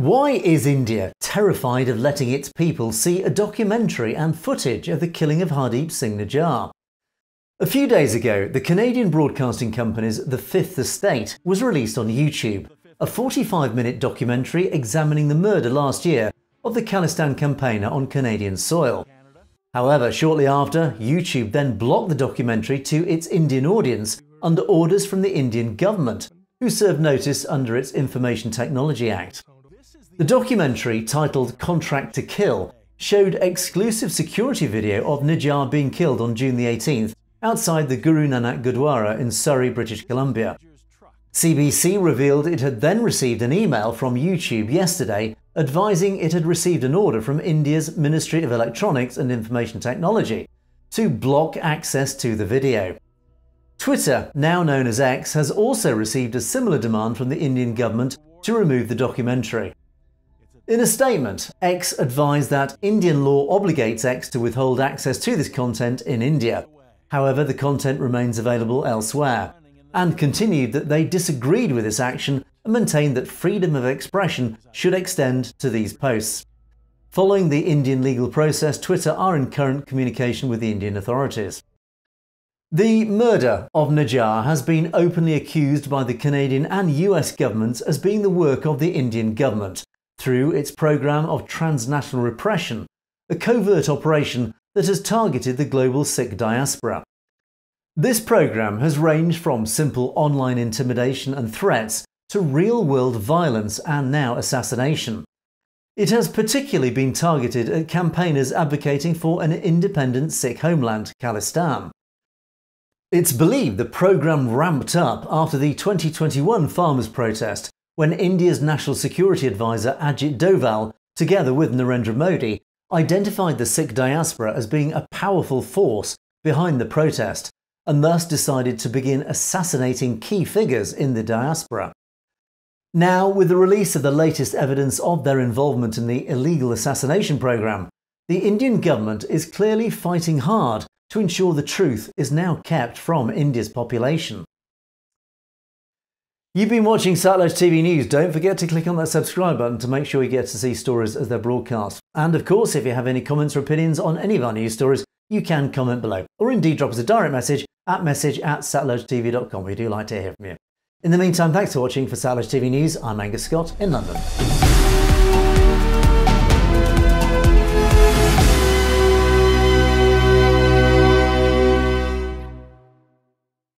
Why is India terrified of letting its people see a documentary and footage of the killing of Hardeep Singh Nijjar? A few days ago, the Canadian broadcasting company's The Fifth Estate was released on YouTube, a 45 minute documentary examining the murder last year of the Khalistan campaigner on Canadian soil. However, shortly after, YouTube then blocked the documentary to its Indian audience under orders from the Indian government, who served notice under its Information Technology Act. The documentary, titled Contract to Kill, showed exclusive security video of Nijjar being killed on June the 18th outside the Guru Nanak Gurdwara in Surrey, British Columbia. CBC revealed it had then received an email from YouTube yesterday advising it had received an order from India's Ministry of Electronics and Information Technology to block access to the video. Twitter, now known as X, has also received a similar demand from the Indian government to remove the documentary. In a statement, X advised that Indian law obligates X to withhold access to this content in India. However, the content remains available elsewhere, and continued that they disagreed with this action and maintained that freedom of expression should extend to these posts. Following the Indian legal process, Twitter are in current communication with the Indian authorities. The murder of Nijjar has been openly accused by the Canadian and US governments as being the work of the Indian government, through its program of transnational repression, a covert operation that has targeted the global Sikh diaspora. This program has ranged from simple online intimidation and threats to real world violence and now assassination. It has particularly been targeted at campaigners advocating for an independent Sikh homeland, Khalistan. It's believed the program ramped up after the 2021 farmers' protest when India's National Security Advisor Ajit Doval, together with Narendra Modi, identified the Sikh diaspora as being a powerful force behind the protest and thus decided to begin assassinating key figures in the diaspora. Now, with the release of the latest evidence of their involvement in the illegal assassination program, the Indian government is clearly fighting hard to ensure the truth is now kept from India's population. You've been watching Satluj TV News. Don't forget to click on that subscribe button to make sure you get to see stories as they're broadcast. And of course, if you have any comments or opinions on any of our news stories, you can comment below, or indeed drop us a direct message at message at satlujtv.com. We do like to hear from you. In the meantime, thanks for watching for Satluj TV News. I'm Angus Scott in London.